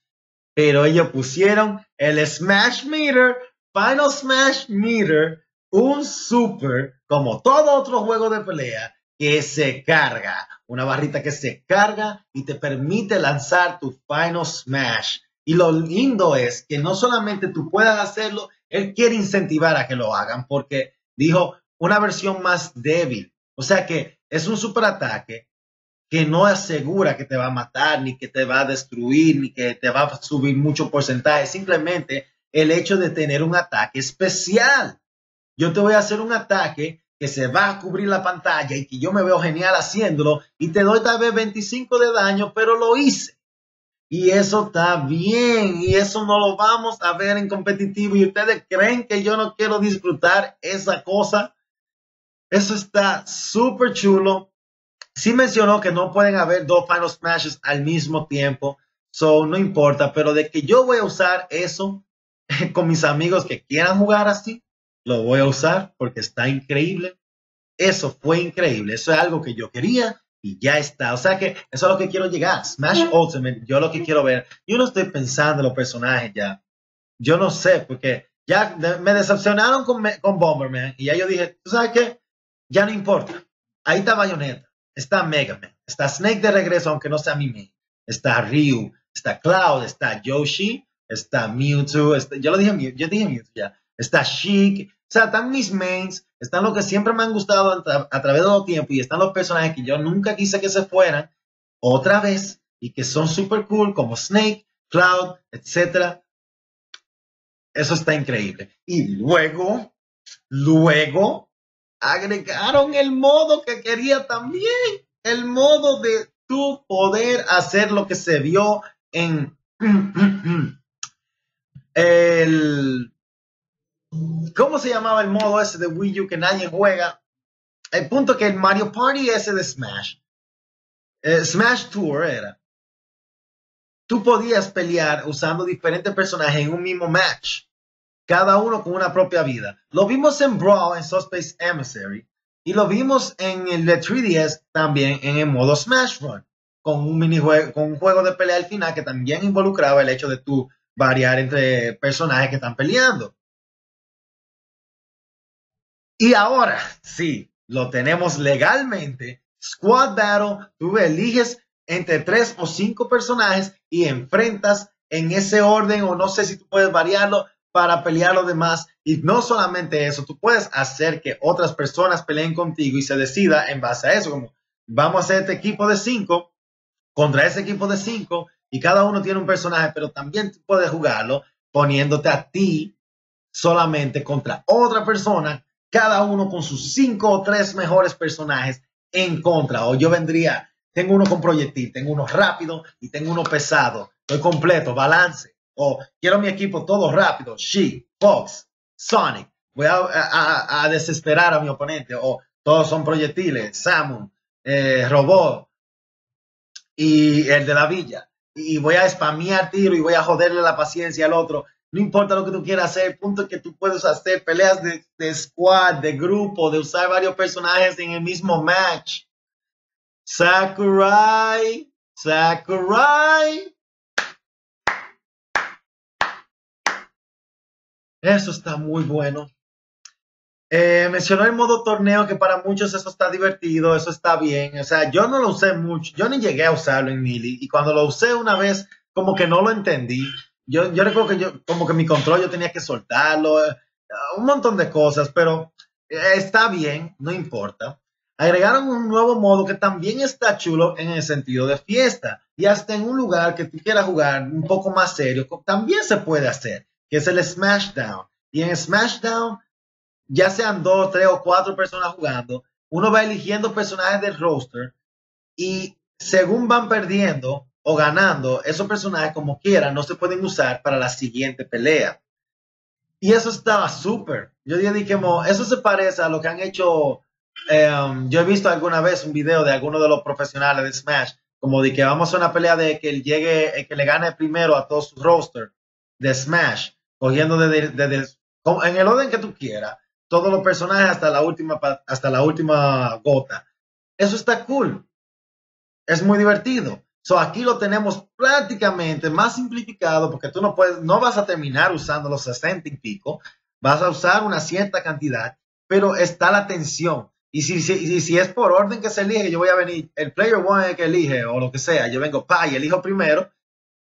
Pero ellos pusieron el Smash Meter, Final Smash Meter, un super, como todo otro juego de pelea, que se carga. Una barrita que se carga y te permite lanzar tu Final Smash y lo lindo es que no solamente tú puedas hacerlo, él quiere incentivar a que lo hagan porque dijo una versión más débil. O sea que es un superataque que no asegura que te va a matar, ni que te va a destruir, ni que te va a subir mucho porcentaje. Simplemente el hecho de tener un ataque especial. Yo te voy a hacer un ataque que se va a cubrir la pantalla y que yo me veo genial haciéndolo y te doy tal vez 25 de daño, pero lo hice. Y eso está bien y eso no lo vamos a ver en competitivo. Y ustedes creen que yo no quiero disfrutar esa cosa. Eso está súper chulo. Sí mencionó que no pueden haber dos Final Smashes al mismo tiempo. So, no importa, pero de que yo voy a usar eso con mis amigos que quieran jugar así, lo voy a usar porque está increíble. Eso fue increíble. Eso es algo que yo quería y ya está. O sea que eso es lo que quiero llegar. Smash Ultimate, yo lo que quiero ver. Yo no estoy pensando en los personajes ya. Yo no sé, porque ya me decepcionaron con, con Bomberman y ya yo dije, ¿tú sabes qué? Ya no importa. Ahí está Bayonetta, está Mega Man, está Snake de regreso, aunque no sea mi Está Ryu, está Cloud, está Yoshi, está Mewtwo, yo lo dije, yo dije Mewtwo ya. Está Sheik, o sea, están mis mains, están los que siempre me han gustado a, través de los tiempos y están los personajes que yo nunca quise que se fueran otra vez y que son super cool como Snake, Cloud, etc. Eso está increíble. Y luego, luego agregaron el modo que quería también, el modo de tu poder hacer lo que se vio en el ¿Cómo se llamaba el modo ese de Wii U que nadie juega? El punto que el Mario Party ese de Smash, eh, Smash Tour era, tú podías pelear usando diferentes personajes en un mismo match, cada uno con una propia vida. Lo vimos en Brawl, en Space Emissary, y lo vimos en el de 3DS también en el modo Smash Run, con un minijuego, con un juego de pelea al final que también involucraba el hecho de tú variar entre personajes que están peleando. Y ahora, sí, lo tenemos legalmente. Squad Battle, tú eliges entre tres o cinco personajes y enfrentas en ese orden o no sé si tú puedes variarlo para pelear los demás. Y no solamente eso, tú puedes hacer que otras personas peleen contigo y se decida en base a eso, como vamos a hacer este equipo de cinco contra ese equipo de cinco y cada uno tiene un personaje, pero también tú puedes jugarlo poniéndote a ti solamente contra otra persona cada uno con sus cinco o tres mejores personajes en contra. O yo vendría tengo uno con proyectil, tengo uno rápido y tengo uno pesado. Estoy completo, balance. O quiero mi equipo todo rápido. She, Fox, Sonic. Voy a, desesperar a mi oponente. O todos son proyectiles. Samu, eh, Robot y el de la villa. Y voy a spamear tiro y voy a joderle la paciencia al otro. No importa lo que tú quieras hacer, el punto que tú puedes hacer peleas de, de squad, de grupo, de usar varios personajes en el mismo match. Sakurai, Sakurai. Eso está muy bueno. Eh, mencionó el modo torneo que para muchos eso está divertido, eso está bien. O sea, yo no lo usé mucho, yo ni llegué a usarlo en Mili y cuando lo usé una vez como que no lo entendí. Yo, yo recuerdo que yo como que mi control yo tenía que soltarlo, eh, un montón de cosas, pero eh, está bien, no importa. Agregaron un nuevo modo que también está chulo en el sentido de fiesta y hasta en un lugar que tú quieras jugar un poco más serio, también se puede hacer, que es el Smashdown. Y en Smashdown, ya sean dos, tres o cuatro personas jugando, uno va eligiendo personajes del roster y según van perdiendo o ganando, esos personajes como quieran no se pueden usar para la siguiente pelea. Y eso estaba súper. Yo dije eso se parece a lo que han hecho Em, yo he visto alguna vez un video de alguno de los profesionales de Smash, como de que vamos a una pelea de que él llegue, que le gane primero a todos sus roster de Smash, cogiendo de, en el orden que tú quieras, todos los personajes hasta la última, hasta la última gota. Eso está cool. Es muy divertido. So aquí lo tenemos prácticamente más simplificado porque tú no puedes, no vas a terminar usando los 60 y pico, vas a usar una cierta cantidad, pero está la tensión. Y si, si, si, es por orden que se elige, yo voy a venir, el player one es el que elige o lo que sea, yo vengo pa y elijo primero,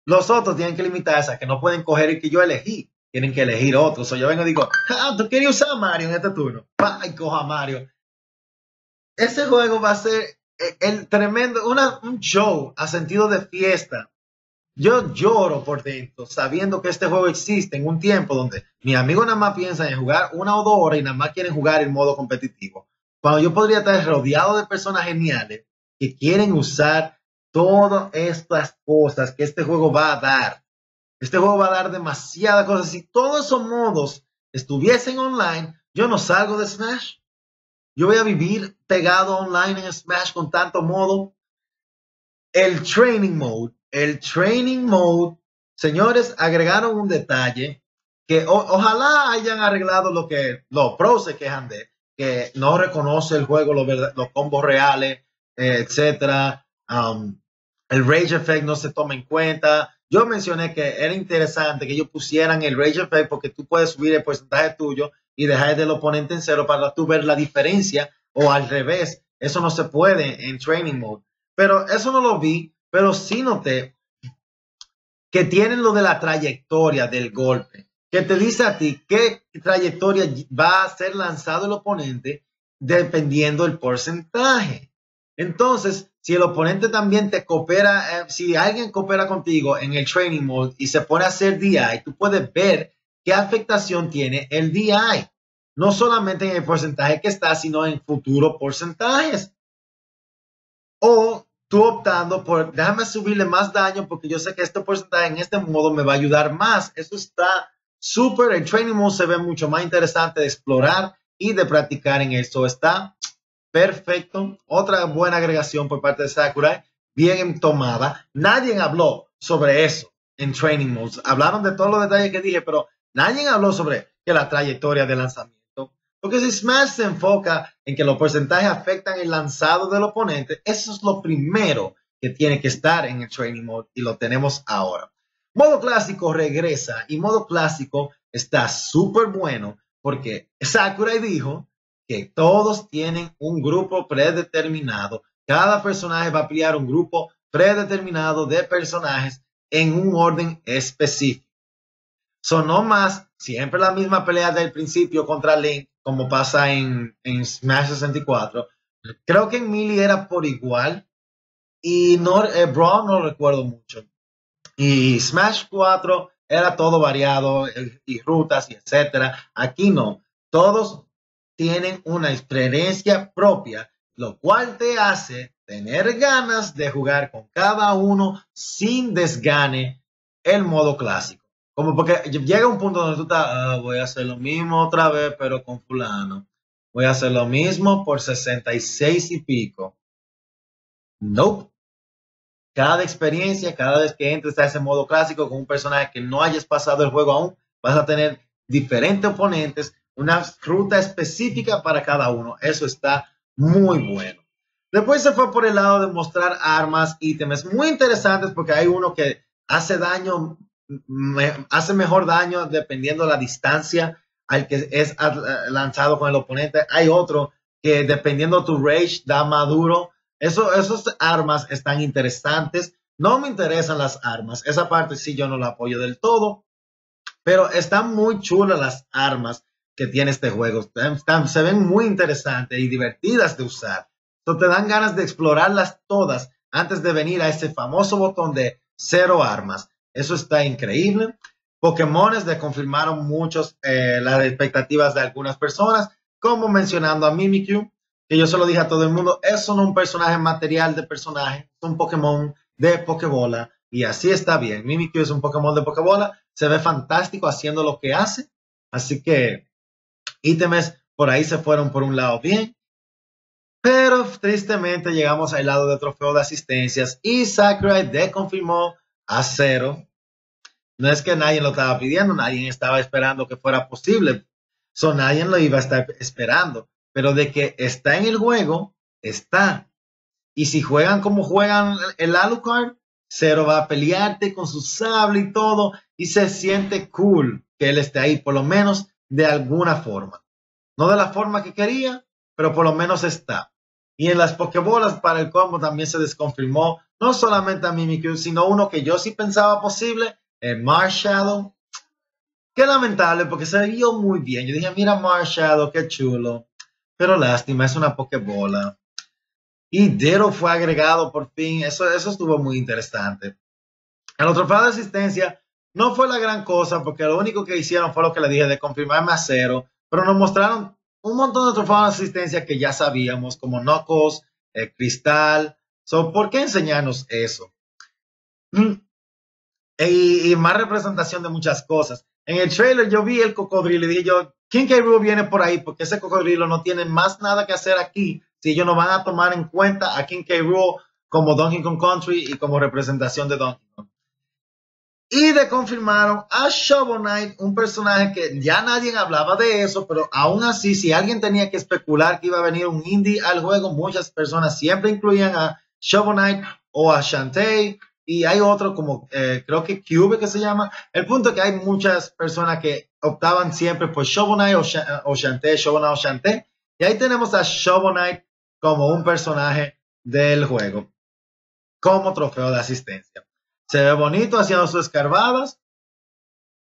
los otros tienen que limitarse a que no pueden coger el que yo elegí, tienen que elegir otros. O yo vengo y digo, ah, tú querías usar a Mario en este turno, pa y cojo a Mario. Ese juego va a ser el tremendo, una, un show a sentido de fiesta. Yo lloro por dentro sabiendo que este juego existe en un tiempo donde mi amigo nada más piensa en jugar una o dos horas y nada más quieren jugar en modo competitivo. Cuando yo podría estar rodeado de personas geniales que quieren usar todas estas cosas que este juego va a dar. Este juego va a dar demasiadas cosas. Si todos esos modos estuviesen online, yo no salgo de Smash. Yo voy a vivir pegado online en Smash con tanto modo. El training mode, el training mode, señores, agregaron un detalle que ojalá hayan arreglado lo que los pros se quejan de, que no reconoce el juego, los, los combos reales, eh, etcétera. Um, el Rage Effect no se toma en cuenta. Yo mencioné que era interesante que ellos pusieran el Rage Effect porque tú puedes subir el porcentaje tuyo y dejar del oponente en cero para tú ver la diferencia o al revés. Eso no se puede en Training Mode. Pero eso no lo vi, pero sí noté que tienen lo de la trayectoria del golpe que te dice a ti qué trayectoria va a ser lanzado el oponente dependiendo del porcentaje. Entonces, si el oponente también te coopera, eh, si alguien coopera contigo en el training mode y se pone a hacer DI, tú puedes ver qué afectación tiene el DI. No solamente en el porcentaje que está, sino en futuros porcentajes. O tú optando por, déjame subirle más daño porque yo sé que este porcentaje en este modo me va a ayudar más. Eso está Super, el Training Mode se ve mucho más interesante de explorar y de practicar en esto. Está perfecto. Otra buena agregación por parte de Sakurai, bien tomada. Nadie habló sobre eso en Training Mode. Hablaron de todos los detalles que dije, pero nadie habló sobre que la trayectoria de lanzamiento. Porque si Smash se enfoca en que los porcentajes afectan el lanzado del oponente, eso es lo primero que tiene que estar en el Training Mode y lo tenemos ahora. Modo clásico regresa y modo clásico está súper bueno porque Sakurai dijo que todos tienen un grupo predeterminado. Cada personaje va a pelear un grupo predeterminado de personajes en un orden específico. Son no más siempre la misma pelea del principio contra Link, como pasa en, en Smash 64. Creo que en Melee era por igual. Y no, eh, no recuerdo mucho. Y Smash 4 era todo variado y rutas y etcétera. Aquí no. Todos tienen una experiencia propia lo cual te hace tener ganas de jugar con cada uno sin desgane el modo clásico. Como porque llega un punto donde tú estás, ah, voy a hacer lo mismo otra vez, pero con fulano. Voy a hacer lo mismo por 66 y pico. Nope. Cada experiencia, cada vez que entres a ese modo clásico con un personaje que no hayas pasado el juego aún, vas a tener diferentes oponentes, una ruta específica para cada uno. Eso está muy bueno. Después se fue por el lado de mostrar armas, ítems muy interesantes porque hay uno que hace daño, hace mejor daño dependiendo la distancia al que es lanzado con el oponente. Hay otro que dependiendo tu rage da más duro. Eso, esos armas están interesantes. No me interesan las armas. Esa parte sí yo no la apoyo del todo. Pero están muy chulas las armas que tiene este juego. se ven muy interesantes y divertidas de usar. te dan ganas de explorarlas todas antes de venir a ese famoso botón de cero armas. Eso está increíble. Pokémones de confirmaron muchos eh, las expectativas de algunas personas, como mencionando a Mimikyu, que yo se lo dije a todo el mundo, eso no es un personaje material de personaje, es un Pokémon de Pokébola y así está bien. Mimikyu es un Pokémon de Pokébola, se ve fantástico haciendo lo que hace, así que ítems por ahí se fueron por un lado bien. Pero tristemente llegamos al lado de trofeo de asistencias y Sakurai deconfirmó a cero no es que nadie lo estaba pidiendo, nadie estaba esperando que fuera posible. So, nadie lo iba a estar esperando. Pero de que está en el juego, está. Y si juegan como juegan el Alucard, Cero va a pelearte con su sable y todo. Y se siente cool que él esté ahí, por lo menos de alguna forma. No de la forma que quería, pero por lo menos está. Y en las Pokébolas para el combo también se desconfirmó, no solamente a Mimikyu, sino uno que yo sí pensaba posible, eh, Marshadow. Qué lamentable porque se vio muy bien. Yo dije, mira Marshadow, qué chulo. Pero lástima, es una pokebola. Y Dero fue agregado por fin. Eso, eso estuvo muy interesante. El trofeo de asistencia no fue la gran cosa porque lo único que hicieron fue lo que le dije de confirmarme a cero. Pero nos mostraron un montón de trofeos de asistencia que ya sabíamos, como Knuckles, eh, Cristal. So, ¿Por qué enseñarnos eso? y, más representación de muchas cosas. En el trailer yo vi el cocodrilo y dije yo, King K. viene por ahí porque ese cocodrilo no tiene más nada que hacer aquí si ellos no van a tomar en cuenta a King K. como Donkey Kong Country y como representación de Donkey Kong. Y de confirmaron a Shovel Knight, un personaje que ya nadie hablaba de eso, pero aún así, si alguien tenía que especular que iba a venir un indie al juego, muchas personas siempre incluían a Shovel Knight o a Shantae y hay otro como, eh, creo que Cube que se llama. El punto es que hay muchas personas que optaban siempre por Shovel Knight o, Shantae, Shovel Knight o Shantae. Y ahí tenemos a Shovel Knight como un personaje del juego, como trofeo de asistencia. Se ve bonito haciendo sus escarbadas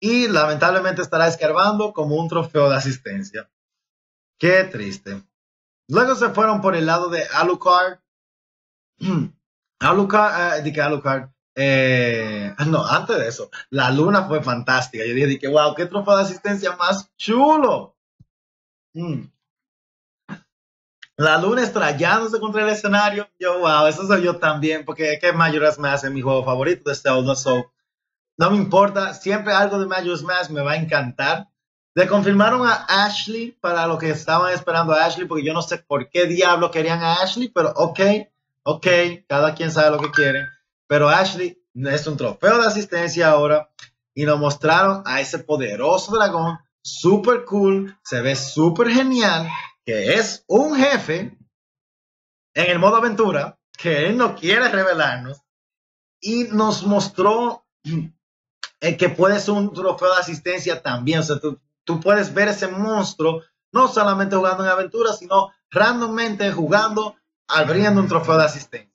y lamentablemente estará escarbando como un trofeo de asistencia. Qué triste. Luego se fueron por el lado de Alucard. Alucard, eh, que Alucard, eh, no, antes de eso, la luna fue fantástica. Yo dije, que wow, qué trofeo de asistencia más chulo. Mm. La luna estrellándose contra el escenario. Yo, wow, eso soy yo también, porque es que Majora's Mask es mi juego favorito de Zelda, so no me importa, siempre algo de Majora's Mask me va a encantar. Le confirmaron a Ashley para lo que estaban esperando a Ashley, porque yo no sé por qué diablo querían a Ashley, pero ok ok, cada quien sabe lo que quiere, pero Ashley es un trofeo de asistencia ahora y nos mostraron a ese poderoso dragón, super cool, se ve súper genial, que es un jefe en el modo aventura, que él no quiere revelarnos, y nos mostró eh, que puede ser un trofeo de asistencia también, o sea, tú, tú puedes ver ese monstruo no solamente jugando en aventura, sino randommente jugando abriendo un trofeo de asistencia.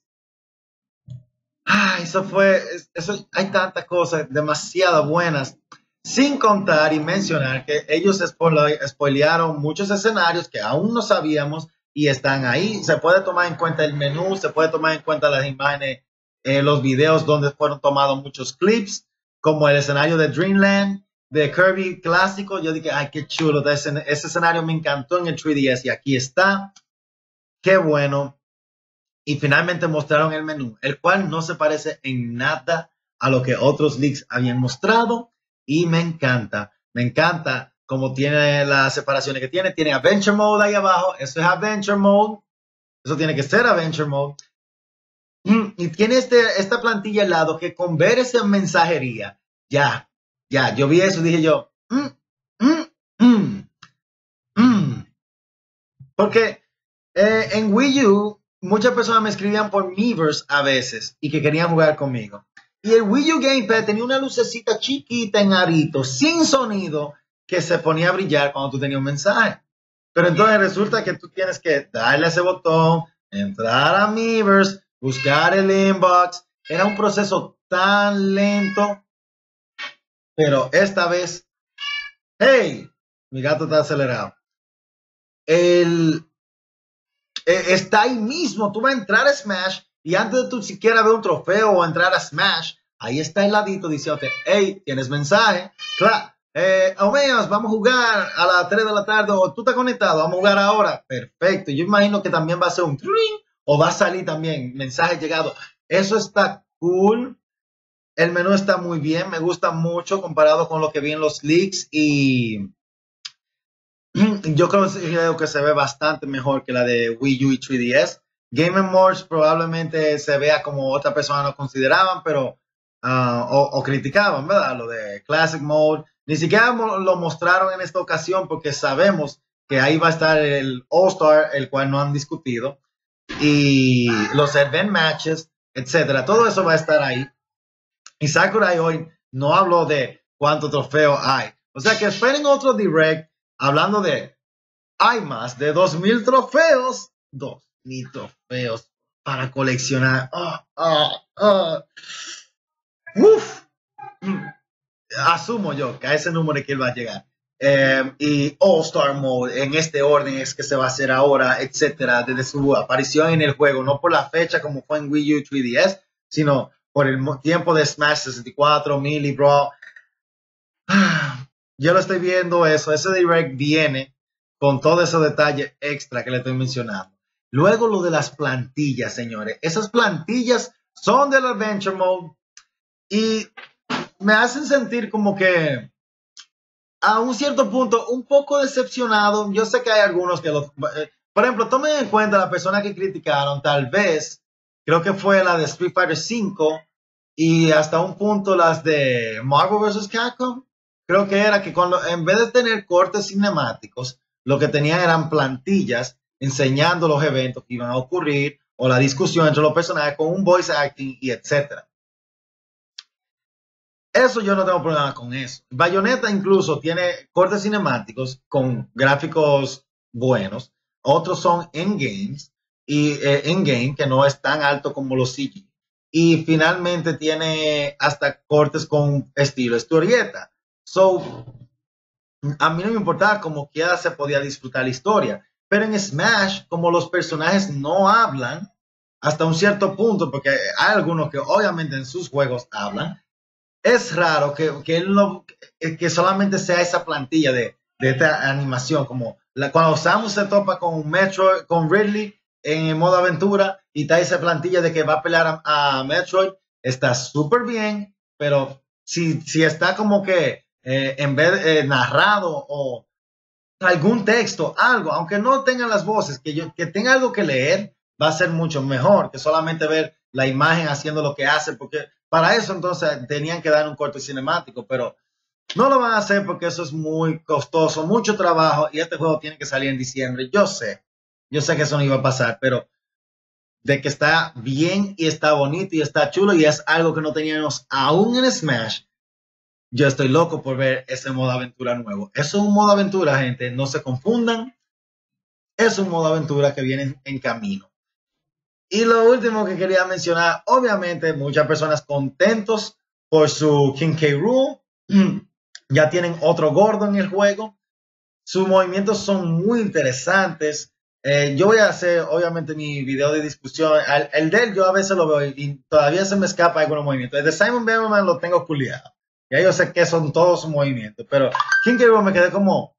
Ah, eso fue, eso, hay tantas cosas demasiado buenas, sin contar y mencionar que ellos spoilearon muchos escenarios que aún no sabíamos y están ahí. Se puede tomar en cuenta el menú, se puede tomar en cuenta las imágenes, eh, los videos donde fueron tomados muchos clips, como el escenario de Dreamland, de Kirby clásico. Yo dije, ay, qué chulo, ese, ese escenario me encantó en el 3DS y aquí está. qué bueno. Y finalmente mostraron el menú, el cual no se parece en nada a lo que otros leaks habían mostrado. Y me encanta, me encanta cómo tiene las separaciones que tiene. Tiene Adventure Mode ahí abajo, eso es Adventure Mode. Eso tiene que ser Adventure Mode. Y tiene este, esta plantilla al lado que con ver esa mensajería, ya, ya, yo vi eso dije yo, mm, mm, mm, porque eh, en Wii U muchas personas me escribían por Miiverse a veces y que querían jugar conmigo. Y el Wii U Gamepad tenía una lucecita chiquita en arito, sin sonido, que se ponía a brillar cuando tú tenías un mensaje. Pero entonces resulta que tú tienes que darle a ese botón, entrar a Miiverse, buscar el inbox. Era un proceso tan lento. Pero esta vez, hey, mi gato está acelerado. El, e, está ahí mismo. Tú vas a entrar a Smash y antes de tú siquiera ver un trofeo o entrar a Smash, ahí está el ladito diciéndote, hey, tienes mensaje. Claro, eh, Omeas, vamos a jugar a las 3 de la tarde o tú estás conectado, vamos a jugar ahora. Perfecto. Yo imagino que también va a ser un o va a salir también mensaje llegado. Eso está cool. El menú está muy bien, me gusta mucho comparado con lo que vi en los leaks y yo creo que se ve bastante mejor que la de Wii U y 3DS. Game Mods probablemente se vea como otra persona lo consideraban, pero ah, o, o, criticaban, ¿verdad? Lo de Classic Mode. Ni siquiera lo mostraron en esta ocasión porque sabemos que ahí va a estar el All Star, el cual no han discutido, y los event matches, etcétera. Todo eso va a estar ahí. Y Sakurai hoy no habló de cuántos trofeos hay. O sea que esperen otro direct hablando de hay más de 2000 trofeos. 2000 trofeos para coleccionar. Ah, ah, ah. Uf asumo yo que a ese número que él va a llegar. Eh, y All Star Mode en este orden es que se va a hacer ahora, etcétera, desde su aparición en el juego, no por la fecha como fue en Wii U 3DS, sino por el tiempo de Smash 64, Melee Brawl. Yo lo estoy viendo eso, ese direct viene con todo ese detalle extra que le estoy mencionando. Luego lo de las plantillas, señores. Esas plantillas son del Adventure Mode y me hacen sentir como que a un cierto punto un poco decepcionado. Yo sé que hay algunos que los... Eh, por ejemplo, tomen en cuenta la persona que criticaron, tal vez, creo que fue la de Street Fighter V y hasta un punto las de Marvel vs. Capcom. Creo que era que cuando, en vez de tener cortes cinemáticos, lo que tenían eran plantillas enseñando los eventos que iban a ocurrir o la discusión entre los personajes con un voice acting y etcétera. Eso yo no tengo problema con eso. Bayonetta incluso tiene cortes cinemáticos con gráficos buenos. Otros son en games y eh, en game que no es tan alto como los CG. Y finalmente tiene hasta cortes con estilo historieta. So, a mí no me importaba como quiera se podía disfrutar la historia. Pero en Smash, como los personajes no hablan hasta un cierto punto, porque hay algunos que obviamente en sus juegos hablan, es raro que, que, no, que solamente sea esa plantilla de, de esta animación, como la, cuando Samus se topa con Metroid, con Ridley en el modo aventura y está esa plantilla de que va a pelear a, Metroid, está súper bien, pero si, si está como que eh, en vez eh, narrado o algún texto, algo, aunque no tengan las voces, que, yo, que tenga algo que leer, va a ser mucho mejor que solamente ver la imagen haciendo lo que hace, porque para eso entonces tenían que dar un corte cinemático, pero no lo van a hacer porque eso es muy costoso, mucho trabajo y este juego tiene que salir en diciembre. Yo sé, yo sé que eso no iba a pasar, pero de que está bien y está bonito y está chulo y es algo que no teníamos aún en Smash, yo estoy loco por ver ese modo aventura nuevo. Eso es un modo aventura, gente, no se confundan. Es un modo aventura que viene en camino. Y lo último que quería mencionar, obviamente muchas personas contentos por su King K. Rule. ya tienen otro gordo en el juego. Sus movimientos son muy interesantes. Eh, yo voy a hacer, obviamente, mi video de discusión. El, de yo a veces lo veo y, todavía se me escapa algunos movimientos. El de Simon Berman lo tengo culiado. Ya yo sé que son todos movimientos. Pero King. Rule me quedé como,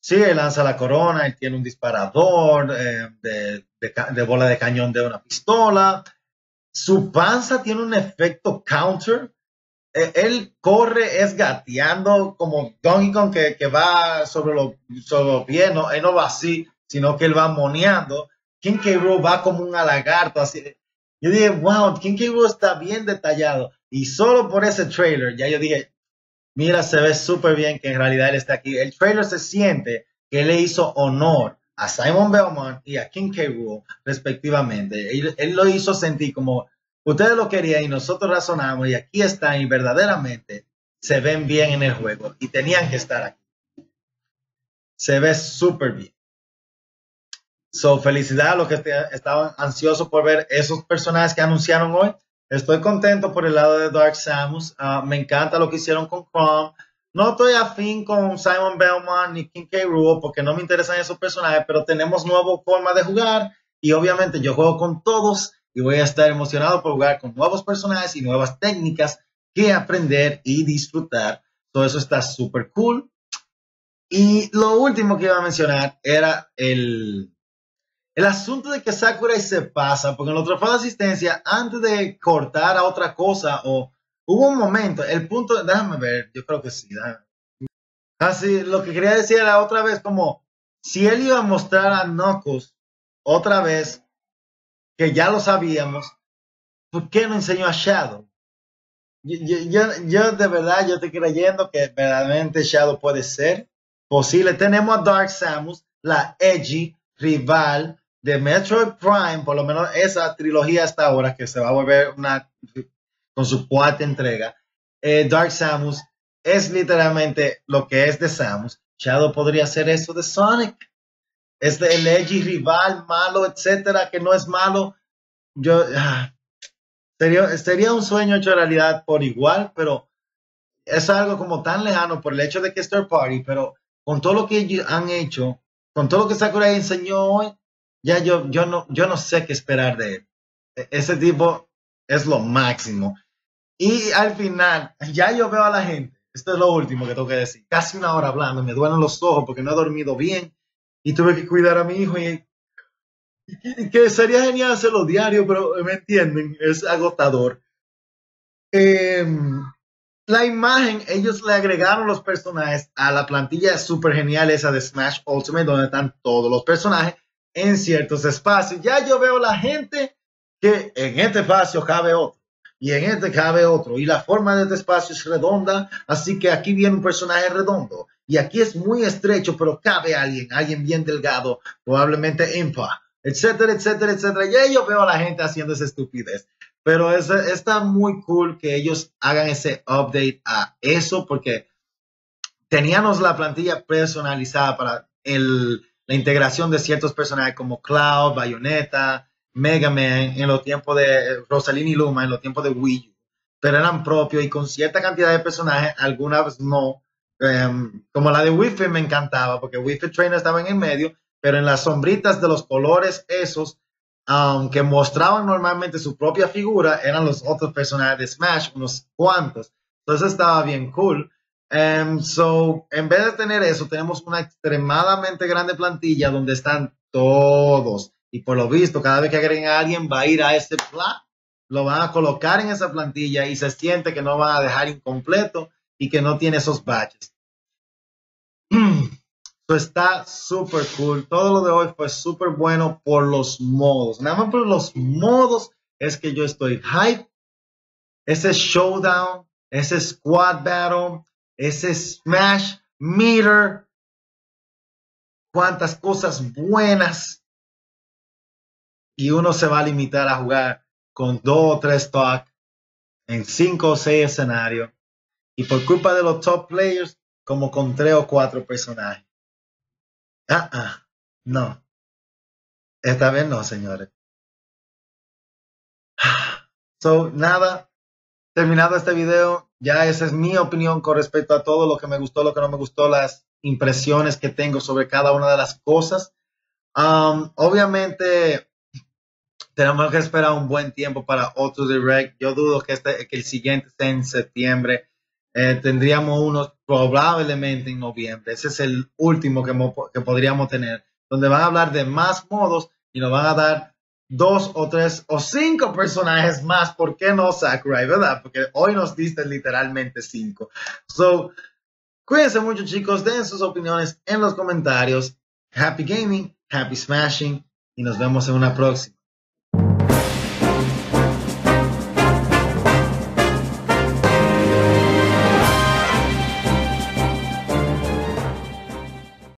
sí, él lanza la corona, él tiene un disparador eh, de de, bola de cañón de una pistola. Su panza tiene un efecto counter. E, él corre, es gateando como Donkey Kong que, que va sobre los sobre pies. No, él no va así, sino que él va moneando. King K. va como un lagarto. Así. Yo dije, wow, King K. está bien detallado. Y solo por ese trailer, ya yo dije, mira, se ve súper bien que en realidad él está aquí. El trailer se siente que le hizo honor a Simon Belmont y a King K. respectivamente. Él, lo hizo sentir como ustedes lo querían y nosotros razonamos y aquí están y verdaderamente se ven bien en el juego y tenían que estar aquí. Se ve súper bien. So, felicidad a los que estaban ansiosos por ver esos personajes que anunciaron hoy. Estoy contento por el lado de Dark Samus. Ah, me encanta lo que hicieron con Chrome. No estoy afín con Simon Belmont ni King K. Rool porque no me interesan esos personajes, pero tenemos nueva forma de jugar y obviamente yo juego con todos y voy a estar emocionado por jugar con nuevos personajes y nuevas técnicas que aprender y disfrutar. Todo eso está súper cool. Y lo último que iba a mencionar era el, el asunto de que Sakurai se pasa, porque en el trofeo de asistencia, antes de cortar a otra cosa o hubo un momento, el punto, déjame ver, yo creo que sí. Así, ah, lo que quería decir era otra vez como si él iba a mostrar a Knuckles otra vez, que ya lo sabíamos, ¿por qué no enseñó a Shadow? Yo, yo, de verdad, yo estoy creyendo que verdaderamente Shadow puede ser posible. Tenemos a Dark Samus, la edgy rival de Metroid Prime, por lo menos esa trilogía hasta ahora, que se va a volver una con su cuarta entrega, eh, Dark Samus es literalmente lo que es de Samus. Shadow podría ser eso de Sonic. Es el edgy rival malo, etcétera, que no es malo. Yo ah, sería, sería un sueño hecho realidad por igual, pero es algo como tan lejano por el hecho de que es third party, pero con todo lo que han hecho, con todo lo que Sakurai enseñó hoy, ya yo, yo, no, yo no sé qué esperar de él. E, ese tipo es lo máximo. Y al final, ya yo veo a la gente, esto es lo último que tengo que decir, casi una hora hablando, me duelen los ojos porque no he dormido bien y tuve que cuidar a mi hijo y, que, sería genial hacerlo diario, pero me entienden, es agotador. Em, la imagen, ellos le agregaron los personajes a la plantilla súper genial esa de Smash Ultimate, donde están todos los personajes en ciertos espacios. Ya yo veo la gente que en este espacio cabe otro y en este cabe otro y la forma de este espacio es redonda, así que aquí viene un personaje redondo y aquí es muy estrecho, pero cabe alguien, alguien bien delgado, probablemente impa, etcétera, etcétera, etcétera. Ya yo veo a la gente haciendo esa estupidez. Pero es, está muy cool que ellos hagan ese update a eso porque teníamos la plantilla personalizada para el, la integración de ciertos personajes como Cloud, Bayonetta, Mega Man en los tiempos de Rosalina y Luma, en los tiempos de Wii U, pero eran propios y con cierta cantidad de personajes, algunas no. Em, como la de Wi-Fi me encantaba porque Wi-Fi Trainer estaba en el medio, pero en las sombritas de los colores esos, aunque mostraban normalmente su propia figura, eran los otros personajes de Smash, unos cuantos. Entonces estaba bien cool. Um, so, en vez de tener eso, tenemos una extremadamente grande plantilla donde están todos. Y por lo visto, cada vez que agreguen a alguien, va a ir a este plan, lo van a colocar en esa plantilla y se siente que no van a dejar incompleto y que no tiene esos badges. So, está súper cool. Todo lo de hoy fue súper bueno por los modos. Nada más por los modos es que yo estoy hype. Ese showdown, ese squad battle, ese Smash Meter, cuántas cosas buenas. Y uno se va a limitar a jugar con dos o tres talk en cinco o seis escenarios. Y por culpa de los top players, como con tres o cuatro personajes. Ah, ah, no. Esta vez no, señores. So, nada, terminado este video, ya esa es mi opinión con respecto a todo lo que me gustó, lo que no me gustó, las impresiones que tengo sobre cada una de las cosas. Um, obviamente, tenemos que esperar un buen tiempo para otro direct. Yo dudo que, este, que el siguiente sea en septiembre. Eh, tendríamos uno probablemente en noviembre. Ese es el último que, que podríamos tener, donde van a hablar de más modos y nos van a dar dos o tres o cinco personajes más. ¿Por qué no Sakurai, verdad? Porque hoy nos diste literalmente cinco. So, cuídense mucho, chicos. Den sus opiniones en los comentarios. Happy gaming, happy smashing y nos vemos en una próxima.